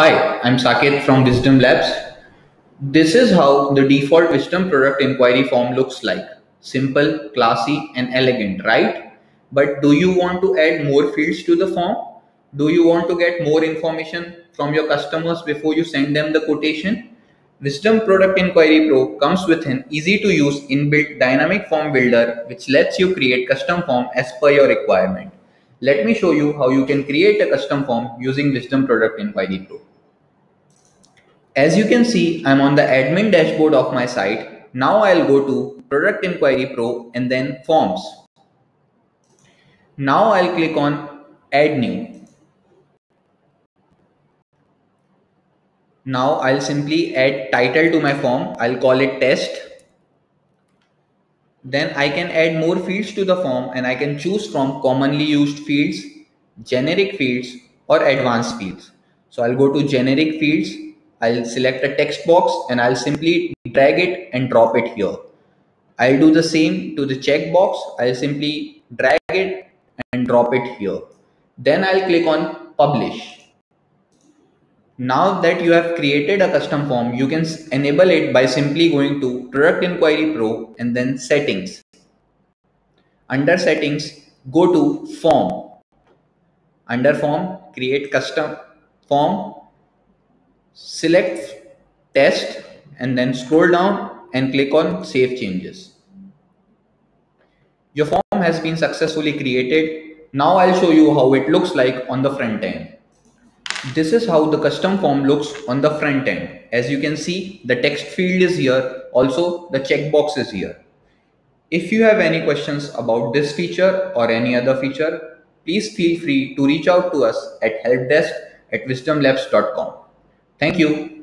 Hi, I'm Saket from WisdmLabs. This is how the default WISDM product enquiry form looks like. Simple, classy and elegant, right? But do you want to add more fields to the form? Do you want to get more information from your customers before you send them the quotation? WISDM Product Enquiry Pro comes with an easy to use inbuilt dynamic form builder which lets you create custom form as per your requirement. Let me show you how you can create a custom form using WISDM Product Enquiry Pro. As you can see, I'm on the admin dashboard of my site. Now I'll go to Product Enquiry Pro and then Forms. Now I'll click on Add New. Now I'll simply add title to my form. I'll call it test then I can add more fields to the form and I can choose from commonly used fields, generic fields or advanced fields. So I'll go to generic fields, I'll select a text box and I'll simply drag it and drop it here. I'll do the same to the checkbox. I'll simply drag it and drop it here. Then I'll click on publish. Now that you have created a custom form, you can enable it by simply going to Product Enquiry Pro and then Settings. Under Settings, go to Form. Under Form, create custom form, select Test and then scroll down and click on Save Changes. Your form has been successfully created. Now I'll show you how it looks like on the front end. This is how the custom form looks on the front end. As you can see, the text field is here. Also, the checkbox is here. If you have any questions about this feature or any other feature, please feel free to reach out to us at helpdesk at wisdmlabs.com. Thank you.